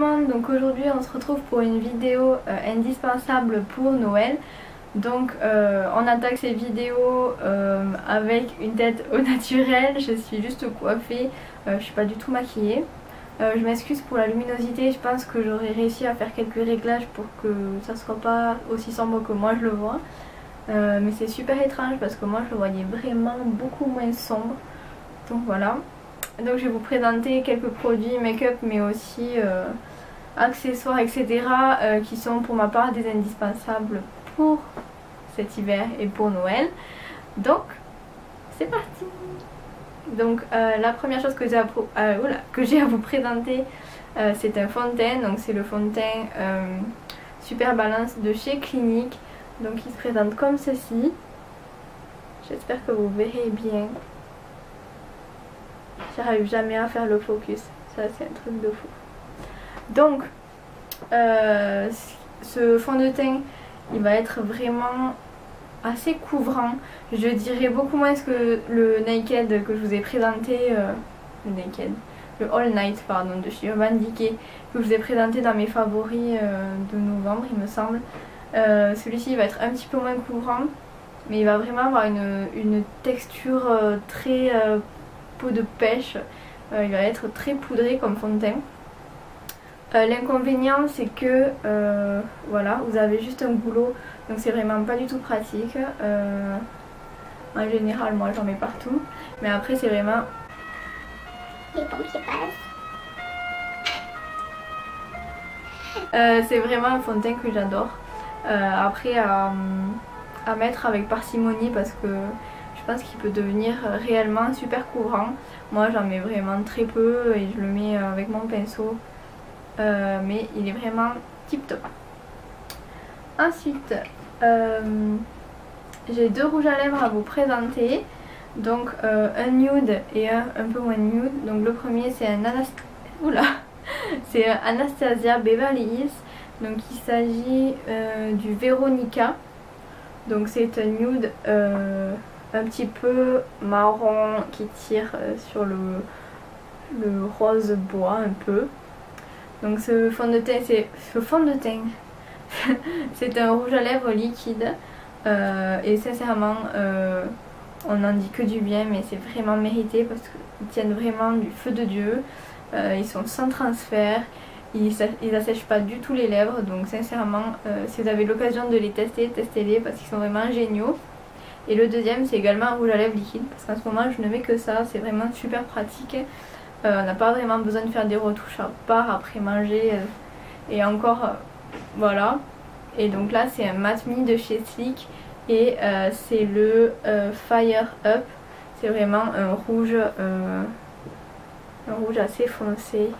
Donc aujourd'hui on se retrouve pour une vidéo euh, indispensable pour Noël. Donc euh, on attaque ces vidéos euh, avec une tête au naturel, je suis juste coiffée, je suis pas du tout maquillée. je m'excuse pour la luminosité, je pense que j'aurais réussi à faire quelques réglages pour que ça soit pas aussi sombre que moi je le vois. mais c'est super étrange parce que moi je le voyais vraiment beaucoup moins sombre. Donc voilà. Donc je vais vous présenter quelques produits make-up mais aussi accessoires, etc. Euh, qui sont pour ma part des indispensables pour cet hiver et pour Noël. Donc, c'est parti Donc, euh, la première chose que j'ai à, euh, à, vous présenter, c'est un fond de teint. Donc, c'est le fond Super Balance de chez Clinique. Donc, il se présente comme ceci. J'espère que vous verrez bien. J'arrive jamais à faire le focus. Ça, c'est un truc de fou. Donc, euh, ce fond de teint, il va être vraiment assez couvrant. Je dirais beaucoup moins que le Naked que je vous ai présenté, euh, le Naked, le All Night pardon, de chez Urban Decay, que je vous ai présenté dans mes favoris euh, de novembre il me semble. Celui-ci va être un petit peu moins couvrant, mais il va vraiment avoir une, une texture très peau de pêche. il va être très poudré comme fond de teint. Euh, l'inconvénient c'est que euh, voilà, vous avez juste un boulot, donc c'est vraiment pas du tout pratique. Euh, en général, moi j'en mets partout, mais après c'est vraiment. Les pompiers c'est vraiment un fond de teint que j'adore. après à, à, mettre avec parcimonie parce que je pense qu'il peut devenir réellement super couvrant. Moi j'en mets vraiment très peu et je le mets avec mon pinceau. Euh, mais il est vraiment tip top. Ensuite, euh, j'ai deux rouges à lèvres à vous présenter. Donc euh, un nude et un un peu moins nude. Donc le premier c'est un c'est Anastasia Beverly Hills. Donc il s'agit du Veronica. Donc c'est un nude un petit peu marron qui tire sur le, le rose bois un peu. Donc ce fond de teint, c'est ce fond de teint, c'est un rouge à lèvres liquide. Euh, et sincèrement euh, on n'en dit que du bien mais c'est vraiment mérité parce qu'ils tiennent vraiment du feu de Dieu, euh, ils sont sans transfert, ils, ils assèchent pas du tout les lèvres. Donc sincèrement si vous avez l'occasion de les tester, testez-les parce qu'ils sont vraiment géniaux. Et le deuxième c'est également un rouge à lèvres liquide parce qu'en ce moment je ne mets que ça, c'est vraiment super pratique. Euh, on n'a pas vraiment besoin de faire des retouches à part après manger. Euh, et encore, euh, voilà. Et donc là, c'est un Mat Me de chez Slick. Et c'est le Fire Up. C'est vraiment un rouge, un rouge assez foncé.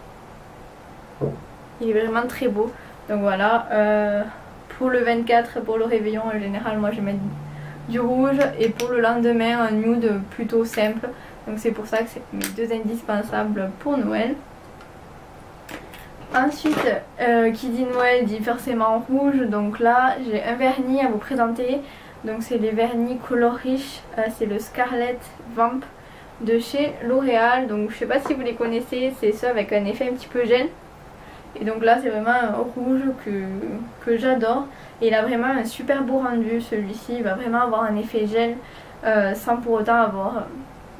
Il est vraiment très beau. Donc voilà. pour le 24, pour le réveillon, en général, moi je mets du rouge. Et pour le lendemain, un nude plutôt simple. Donc c'est pour ça que c'est mes deux indispensables pour Noël. Ensuite, euh, qui dit Noël dit forcément rouge. Donc là, j'ai un vernis à vous présenter. Donc c'est les vernis color riche. Euh, c'est le Scarlet Vamp de chez L'Oréal. Donc je sais pas si vous les connaissez. C'est ceux avec un effet un petit peu gel. Et donc là, c'est vraiment un rouge que, que j'adore. Et il a vraiment un super beau rendu. Celui-ci, il va vraiment avoir un effet gel euh, sans pour autant avoir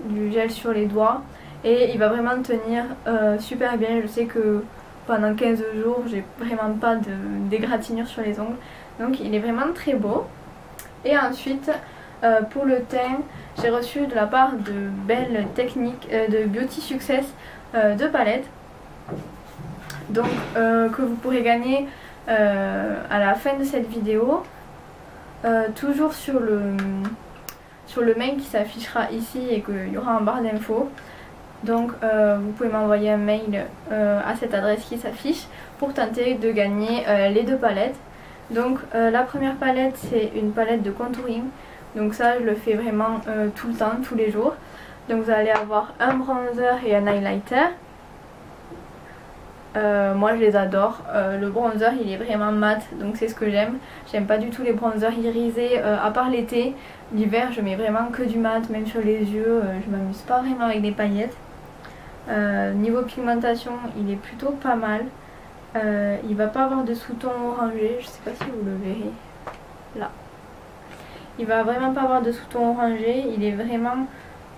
du gel sur les doigts et il va vraiment tenir euh, super bien. Je sais que pendant 15 jours j'ai vraiment pas d'égratignure sur les ongles donc il est vraiment très beau. Et ensuite euh, pour le teint j'ai reçu de la part de Belle Technique, euh, de Beauty Success de palette donc que vous pourrez gagner à la fin de cette vidéo toujours sur le sur le mail qui s'affichera ici et qu'il y aura en barre d'infos. Donc euh, vous pouvez m'envoyer un mail euh, à cette adresse qui s'affiche pour tenter de gagner euh, les deux palettes. Donc la première palette c'est une palette de contouring. Donc ça je le fais vraiment tout le temps, tous les jours. Donc vous allez avoir un bronzer et un highlighter. Moi je les adore. le bronzer il est vraiment mat donc c'est ce que j'aime. J'aime pas du tout les bronzers irisés à part l'été. L'hiver, je mets vraiment que du mat, même sur les yeux. Euh, je m'amuse pas vraiment avec des paillettes. Euh, niveau pigmentation, il est plutôt pas mal. Euh, il va pas avoir de sous-ton orangé, je sais pas si vous le verrez là. Il va vraiment pas avoir de sous-ton orangé, il est vraiment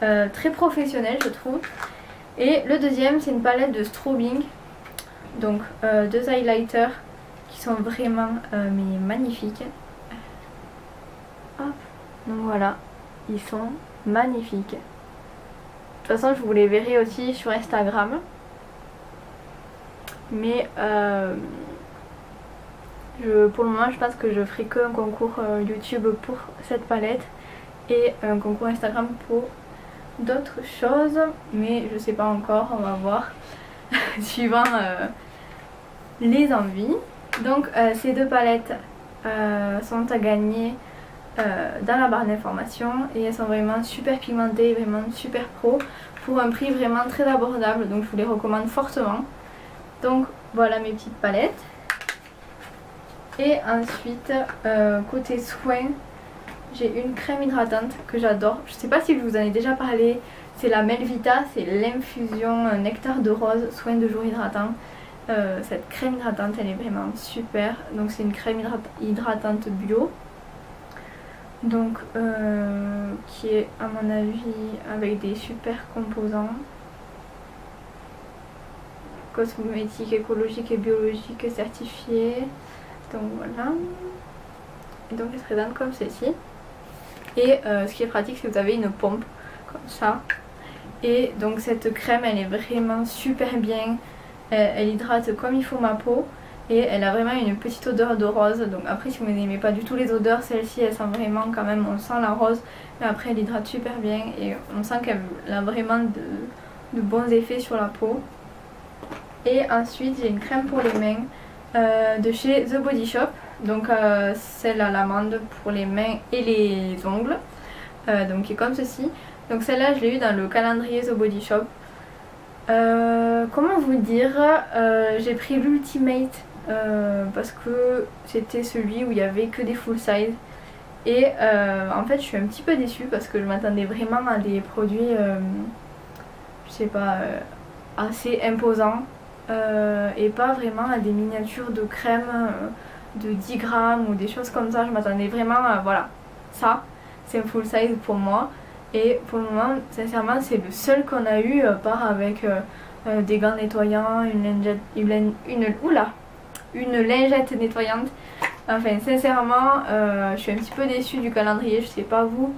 euh, très professionnel je trouve. Et le deuxième c'est une palette de strobing, donc euh, deux highlighters qui sont vraiment mais magnifiques. Hop. Donc voilà, ils sont magnifiques. De toute façon je vous les verrai aussi sur Instagram. Mais euh, pour le moment je pense que je ferai qu'un concours euh, YouTube pour cette palette et un concours Instagram pour d'autres choses. Mais je sais pas encore, on va voir suivant euh, les envies. Donc ces deux palettes sont à gagner dans la barre d'information et elles sont vraiment super pigmentées, vraiment super pro pour un prix vraiment très abordable donc je vous les recommande fortement. Donc voilà mes petites palettes. Et ensuite, euh, côté soins, j'ai une crème hydratante que j'adore. Je sais pas si je vous en ai déjà parlé. C'est la Melvita, c'est l'infusion nectar de rose, soin de jour hydratant. Euh, cette crème hydratante, elle est vraiment super. Donc c'est une crème hydratante bio. Donc euh, qui est à mon avis avec des super composants cosmétique écologique et biologique certifié. Donc voilà. Et donc elle se présente comme ceci. Et euh, ce qui est pratique c'est que vous avez une pompe comme ça. Et donc cette crème elle est vraiment super bien. Elle, elle hydrate comme il faut ma peau. Et elle a vraiment une petite odeur de rose. Donc après si vous n'aimez pas du tout les odeurs, celle-ci elle sent vraiment quand même, on sent la rose. Mais après elle hydrate super bien et on sent qu'elle a vraiment de, bons effets sur la peau. Et ensuite j'ai une crème pour les mains euh, de chez The Body Shop. Donc euh, celle à l'amande pour les mains et les ongles. Euh, donc qui est comme ceci. Donc celle-là je l'ai eu dans le calendrier The Body Shop. comment vous dire J'ai pris l'Ultimate parce que c'était celui où il y avait que des full size. Et en fait je suis un petit peu déçue parce que je m'attendais vraiment à des produits, je sais pas, assez imposants. Euh, et pas vraiment à des miniatures de crème euh, de 10 grammes ou des choses comme ça. Je m'attendais vraiment à voilà, ça c'est un full size pour moi. Et pour le moment, sincèrement, c'est le seul qu'on a eu, euh, part avec des gants nettoyants, une lingette, une, une, une lingette nettoyante. Enfin, sincèrement, je suis un petit peu déçue du calendrier, je sais pas vous.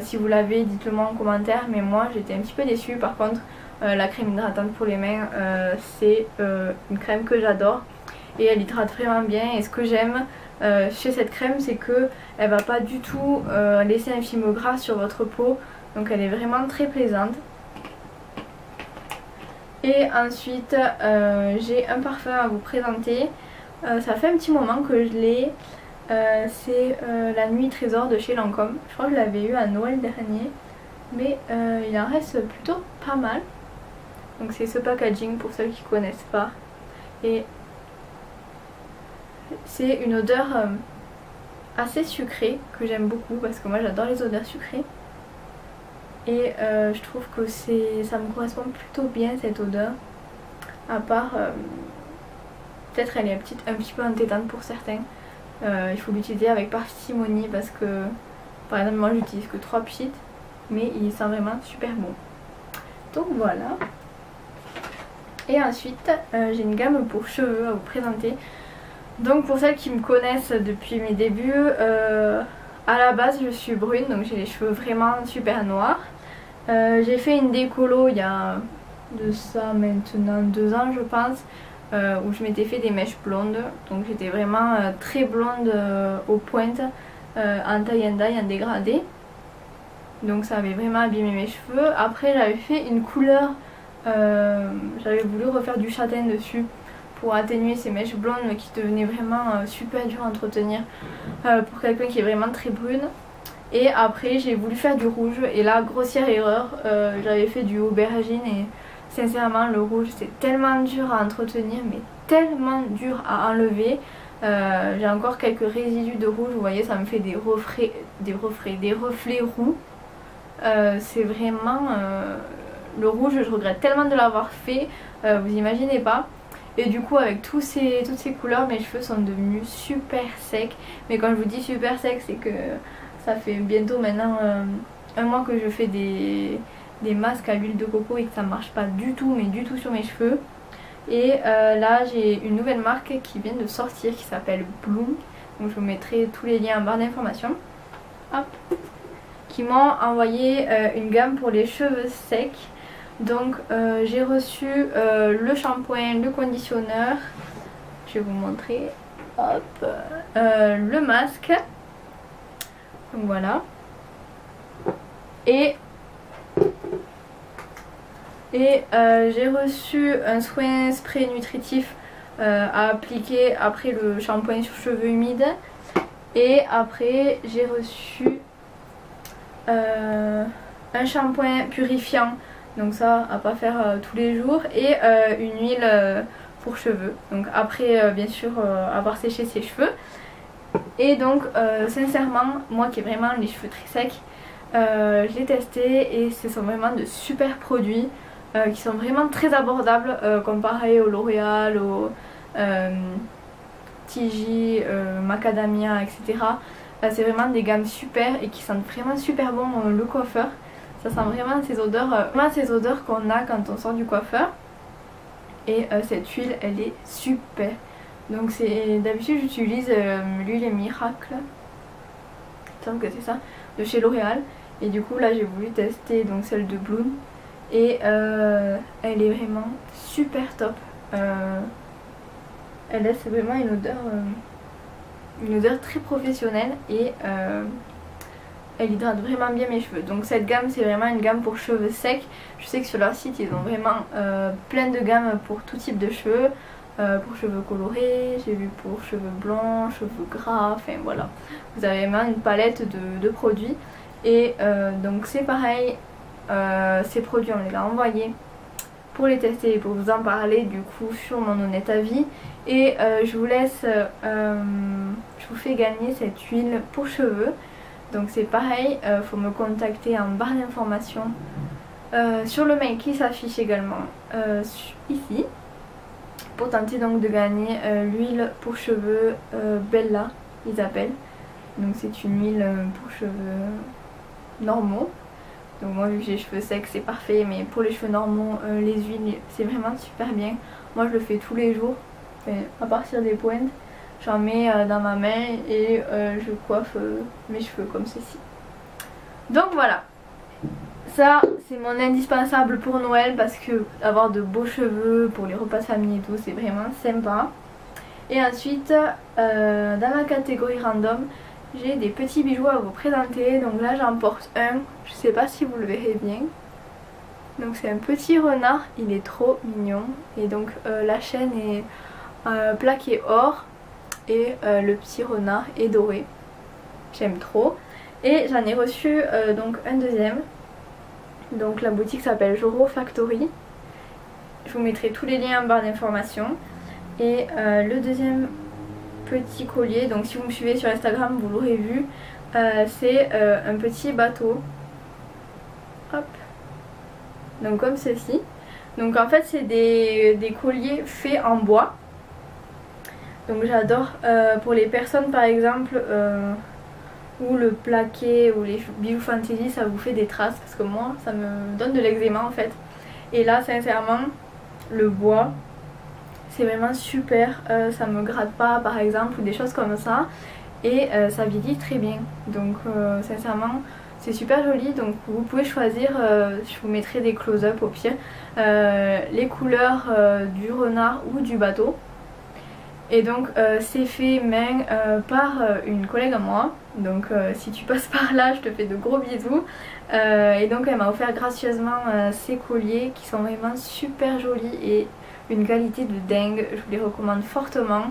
si vous l'avez, dites-le moi en commentaire, mais moi j'étais un petit peu déçue. Par contre, euh, la crème hydratante pour les mains, euh, c'est euh, une crème que j'adore et elle hydrate vraiment bien. Et ce que j'aime chez cette crème, c'est que elle va pas du tout laisser un film gras sur votre peau. Donc elle est vraiment très plaisante. Et ensuite, j'ai un parfum à vous présenter. ça fait un petit moment que je l'ai. c'est la Nuit Trésor de chez Lancôme. Je crois que je l'avais eu à Noël dernier. Mais il en reste plutôt pas mal. Donc c'est ce packaging pour ceux qui connaissent pas. Et c'est une odeur euh, assez sucrée que j'aime beaucoup parce que moi j'adore les odeurs sucrées. Et euh, je trouve que ça me correspond plutôt bien cette odeur. À part, euh, peut-être elle est un petit, un petit peu entêtante pour certains. il faut l'utiliser avec parcimonie parce que, par exemple, moi j'utilise que 3 pchits, mais il sent vraiment super bon. Donc voilà. Et ensuite, j'ai une gamme pour cheveux à vous présenter. Donc pour celles qui me connaissent depuis mes débuts, euh, à la base je suis brune, donc j'ai les cheveux vraiment super noirs. Euh, j'ai fait une décolo il y a de ça maintenant deux ans je pense, où je m'étais fait des mèches blondes. Donc j'étais vraiment très blonde aux pointes, en taille and dye, en dégradé. Donc ça avait vraiment abîmé mes cheveux. Après j'avais fait une couleur euh, j'avais voulu refaire du châtain dessus pour atténuer ces mèches blondes qui devenaient vraiment euh, super dures à entretenir euh, pour quelqu'un qui est vraiment très brune. Et après j'ai voulu faire du rouge et là grossière erreur, j'avais fait du aubergine et sincèrement le rouge c'est tellement dur à entretenir mais tellement dur à enlever. j'ai encore quelques résidus de rouge, vous voyez ça me fait des reflets, des, reflets, des reflets roux. c'est vraiment le rouge, je regrette tellement de l'avoir fait, euh, vous imaginez pas. Et du coup avec ces, toutes ces couleurs mes cheveux sont devenus super secs. Mais quand je vous dis super secs c'est que ça fait bientôt maintenant euh, un mois que je fais des, des masques à l'huile de coco et que ça marche pas du tout mais du tout sur mes cheveux. Et euh, là j'ai une nouvelle marque qui vient de sortir qui s'appelle Bloom. Donc je vous mettrai tous les liens en barre d'informations. Hop qui m'ont envoyé euh, une gamme pour les cheveux secs. Donc euh, j'ai reçu euh, le shampoing, le conditionneur, je vais vous montrer, hop, le masque, voilà, et, et j'ai reçu un soin spray nutritif à appliquer après le shampoing sur cheveux humides, et après j'ai reçu euh, un shampoing purifiant, donc ça à pas faire euh, tous les jours, et euh, une huile pour cheveux. Donc après bien sûr avoir séché ses cheveux. Et donc sincèrement, moi qui ai vraiment les cheveux très secs, je l'ai testé et ce sont vraiment de super produits qui sont vraiment très abordables comparé au L'Oréal, au TG, Macadamia, etc c'est vraiment des gammes super et qui sentent vraiment super bon euh, le coiffeur. Ça sent vraiment ces odeurs, euh, ces odeurs qu'on a quand on sort du coiffeur. Et euh, cette huile elle est super. Donc c'est d'habitude j'utilise l'huile Miracle. Il semble que c'est ça, de chez L'Oréal. Et du coup là j'ai voulu tester donc celle de Bloom. Et elle est vraiment super top. elle laisse vraiment une odeur une odeur très professionnelle et euh, elle hydrate vraiment bien mes cheveux. Donc cette gamme c'est vraiment une gamme pour cheveux secs. Je sais que sur leur site ils ont vraiment euh, plein de gammes pour tout type de cheveux. Euh, pour cheveux colorés, j'ai vu pour cheveux blancs, cheveux gras, enfin voilà. Vous avez vraiment une palette de, de produits. Et donc c'est pareil, ces produits on les a envoyés pour les tester et pour vous en parler du coup sur mon honnête avis. Et je vous laisse je vous fais gagner cette huile pour cheveux. Donc c'est pareil, il euh, faut me contacter en barre d'informations euh, sur le mail qui s'affiche également euh, ici pour tenter donc de gagner l'huile pour cheveux Bella, ils appellent. Donc c'est une huile pour cheveux normaux. Donc moi vu que j'ai les cheveux secs c'est parfait mais pour les cheveux normaux les huiles c'est vraiment super bien. Moi je le fais tous les jours, à partir des pointes j'en mets euh, dans ma main et euh, je coiffe euh, mes cheveux comme ceci. Donc voilà, ça c'est mon indispensable pour Noël parce que avoir de beaux cheveux pour les repas de famille et tout c'est vraiment sympa. Et ensuite dans la catégorie random j'ai des petits bijoux à vous présenter donc là j'en porte un, je sais pas si vous le verrez bien. Donc c'est un petit renard, il est trop mignon et donc la chaîne est plaquée or et euh, le petit renard est doré. J'aime trop. Et j'en ai reçu euh, donc un deuxième. Donc la boutique s'appelle Joro Factory. Je vous mettrai tous les liens en barre d'informations. Et euh, le deuxième petit collier, donc si vous me suivez sur Instagram vous l'aurez vu, c'est un petit bateau. Hop. Donc comme ceci. Donc en fait c'est des, des colliers faits en bois. Donc j'adore. Euh, pour les personnes par exemple euh, où le plaqué ou les bijoux fantasy ça vous fait des traces parce que moi ça me donne de l'eczéma en fait. Et là sincèrement le bois c'est vraiment super. Euh, ça me gratte pas par exemple ou des choses comme ça. Et ça vieillit très bien. Donc sincèrement c'est super joli donc vous pouvez choisir, je vous mettrai des close-up au pire, les couleurs du renard ou du bateau. Et donc euh, c'est fait main euh, par euh, une collègue à moi. Donc si tu passes par là, je te fais de gros bisous. et donc elle m'a offert gracieusement ces colliers qui sont vraiment super jolis et une qualité de dingue. Je vous les recommande fortement.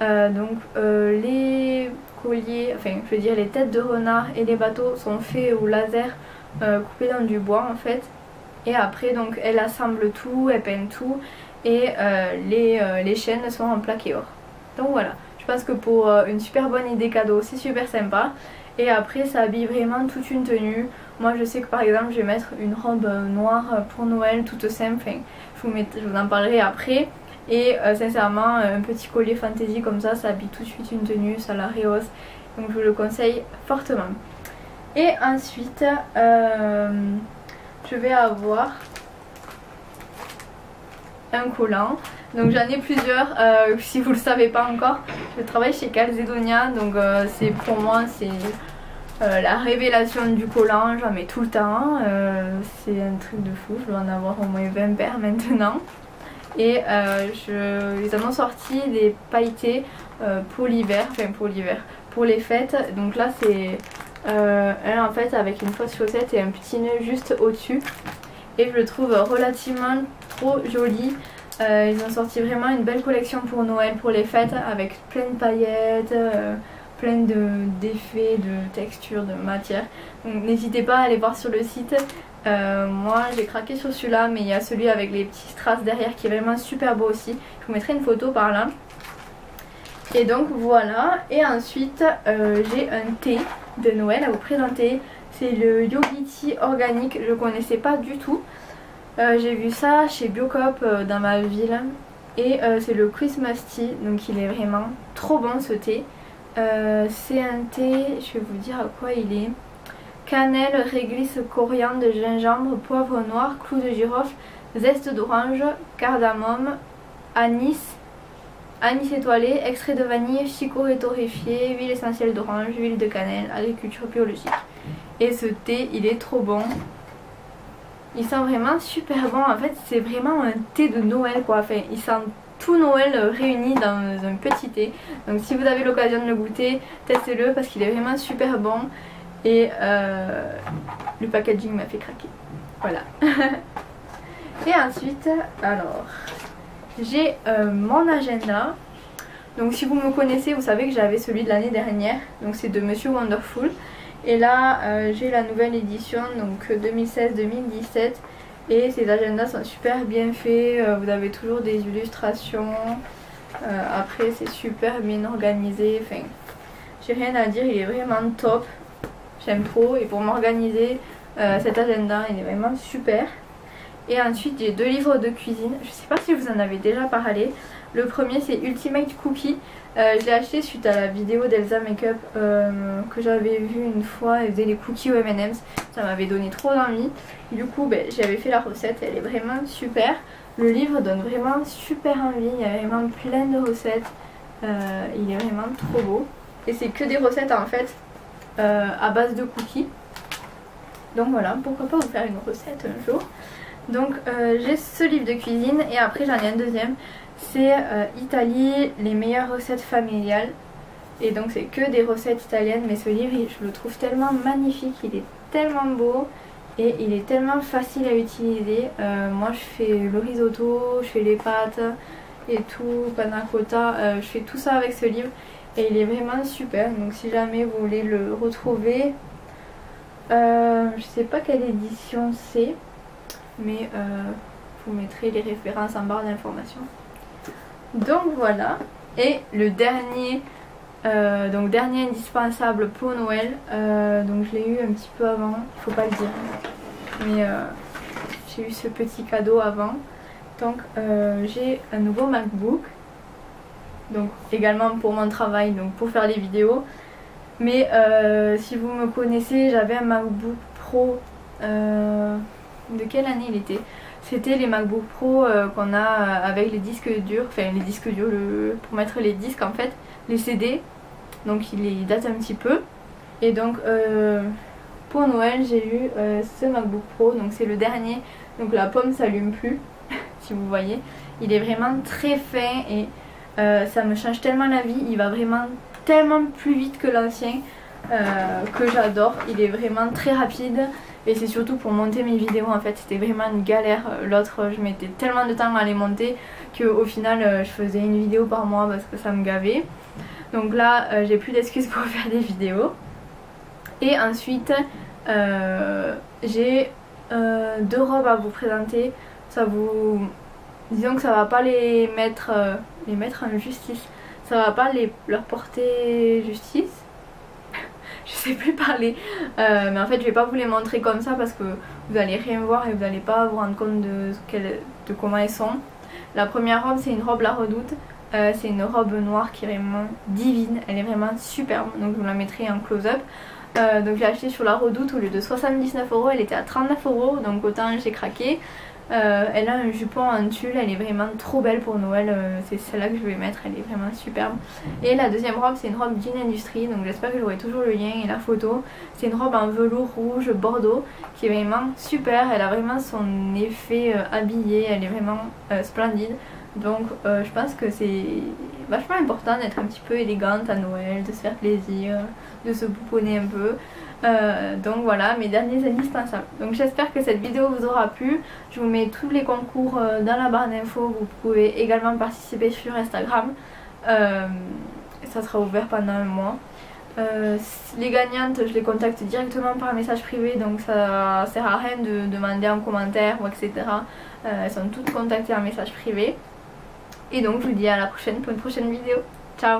donc les colliers, enfin je veux dire les têtes de renard et les bateaux sont faits au laser coupés dans du bois en fait. Et après donc elle assemble tout, elle peint tout et les, les chaînes sont en plaqué or. Donc voilà, je pense que pour euh, une super bonne idée cadeau, c'est super sympa. Et après ça habille vraiment toute une tenue. Moi je sais que par exemple je vais mettre une robe euh, noire pour Noël toute simple. je, vous je vous en parlerai après. Et sincèrement, un petit collier fantasy comme ça, ça habille tout de suite une tenue, ça la rehausse. Donc je vous le conseille fortement. Et ensuite, je vais avoir un collant. Donc j'en ai plusieurs, euh, si vous le savez pas encore, je travaille chez Calzedonia, donc euh, c'est pour moi c'est euh, la révélation du collant, j'en mets tout le temps, c'est un truc de fou, je dois en avoir au moins 20 paires maintenant. Et je, ils en ont sorti des pailletés pour l'hiver, enfin pour l'hiver, pour les fêtes, donc là c'est un en fait avec une fausse chaussette et un petit nœud juste au-dessus. Et je le trouve relativement trop joli. Euh, ils ont sorti vraiment une belle collection pour Noël, pour les fêtes, avec plein de paillettes, euh, plein d'effets, de, textures, de matière. Donc n'hésitez pas à aller voir sur le site. Euh, moi j'ai craqué sur celui-là, mais il y a celui avec les petits strass derrière qui est vraiment super beau aussi. Je vous mettrai une photo par là. Et donc voilà, et ensuite j'ai un thé de Noël à vous présenter. C'est le Yogiti organique, je ne connaissais pas du tout. Euh, j'ai vu ça chez Biocop euh, dans ma ville et euh, c'est le Christmas Tea donc il est vraiment trop bon ce thé. c'est un thé, je vais vous dire à quoi il est. Cannelle, réglisse, coriandre, gingembre, poivre noir, clou de girofle, zeste d'orange, cardamome, anis, anis étoilé, extrait de vanille, chicorée torréfié, huile essentielle d'orange, huile de cannelle, agriculture biologique. Et ce thé il est trop bon. Il sent vraiment super bon. En fait, c'est vraiment un thé de Noël quoi. Enfin, il sent tout Noël réuni dans un petit thé. Donc si vous avez l'occasion de le goûter, testez-le parce qu'il est vraiment super bon. Et euh, le packaging m'a fait craquer. Voilà. Et ensuite, alors, j'ai euh, mon agenda. Donc si vous me connaissez, vous savez que j'avais celui de l'année dernière. Donc c'est de Monsieur Wonderful. Et là, euh, j'ai la nouvelle édition, donc 2016-2017. Et ces agendas sont super bien faits. Euh, vous avez toujours des illustrations. Euh, après, c'est super bien organisé. Enfin, j'ai rien à dire, il est vraiment top. J'aime trop. Et pour m'organiser, cet agenda, il est vraiment super. Et ensuite, j'ai deux livres de cuisine. Je sais pas si vous en avez déjà parlé. Le premier, c'est Ultimate Cookie. Euh, je l'ai acheté suite à la vidéo d'Elsa Makeup euh, que j'avais vue une fois. Elle faisait les cookies au M&M's. Ça m'avait donné trop d'envie. Du coup, ben, j'avais fait la recette. Elle est vraiment super. Le livre donne vraiment super envie. Il y a vraiment plein de recettes. Euh, il est vraiment trop beau. Et c'est que des recettes en fait à base de cookies. Donc voilà, pourquoi pas vous faire une recette un jour. Donc j'ai ce livre de cuisine et après j'en ai un deuxième c'est euh, Italie, les meilleures recettes familiales. Et donc c'est que des recettes italiennes, mais ce livre, je le trouve tellement magnifique, il est tellement beau et il est tellement facile à utiliser. Euh, moi je fais le risotto, je fais les pâtes et tout, panna cotta, euh, je fais tout ça avec ce livre et il est vraiment super. Donc si jamais vous voulez le retrouver, je sais pas quelle édition c'est, mais vous mettrez les références en barre d'informations. Donc voilà. Et le dernier, euh, donc dernier indispensable pour Noël. Euh, donc je l'ai eu un petit peu avant, il faut pas le dire. Mais euh, j'ai eu ce petit cadeau avant. Donc j'ai un nouveau MacBook. Donc également pour mon travail, donc pour faire les vidéos. Mais si vous me connaissez, j'avais un MacBook Pro. de quelle année il était? C'était les MacBook Pro euh, qu'on a euh, avec les disques durs, enfin les disques durs pour mettre les disques en fait, les CD. Donc il, date un petit peu. Et donc euh, pour Noël j'ai eu ce MacBook Pro, donc c'est le dernier. Donc la pomme s'allume plus, si vous voyez. Il est vraiment très fin et ça me change tellement la vie. Il va vraiment tellement plus vite que l'ancien que j'adore. Il est vraiment très rapide. Et c'est surtout pour monter mes vidéos en fait, c'était vraiment une galère. L'autre, je mettais tellement de temps à les monter qu'au final, euh, je faisais une vidéo par mois parce que ça me gavait. Donc là, euh, j'ai plus d'excuses pour faire des vidéos. Et ensuite, euh, j'ai deux robes à vous présenter. Ça vous... Disons que ça va pas les mettre, les mettre en justice. Ça va pas les, leur porter justice je sais plus parler. Euh, mais en fait, je vais pas vous les montrer comme ça parce que vous allez rien voir et vous allez pas vous rendre compte de, de comment elles sont. La première robe c'est une robe La Redoute. Euh, c'est une robe noire qui est vraiment divine, elle est vraiment superbe, donc je vous la mettrai en close-up. Euh, donc j'ai acheté sur la redoute au lieu de 79 euros, elle était à 39 euros, donc autant j'ai craqué. Euh, elle a un jupon en tulle, elle est vraiment trop belle pour Noël, c'est celle-là que je vais mettre, elle est vraiment superbe. Et la deuxième robe c'est une robe jean industrie, donc j'espère que j'aurai toujours le lien et la photo. C'est une robe en velours rouge bordeaux qui est vraiment super, elle a vraiment son effet habillé, elle est vraiment splendide. Donc euh, je pense que c'est vachement important d'être un petit peu élégante à Noël, de se faire plaisir, de se pouponner un peu. Euh, donc voilà mes derniers indispensables. Donc j'espère que cette vidéo vous aura plu. Je vous mets tous les concours euh, dans la barre d'infos. Vous pouvez également participer sur Instagram. ça sera ouvert pendant un mois. les gagnantes, je les contacte directement par message privé, donc ça sert à rien de demander en commentaire ou etc. elles sont toutes contactées en message privé. Et donc je vous dis à la prochaine pour une prochaine vidéo. Ciao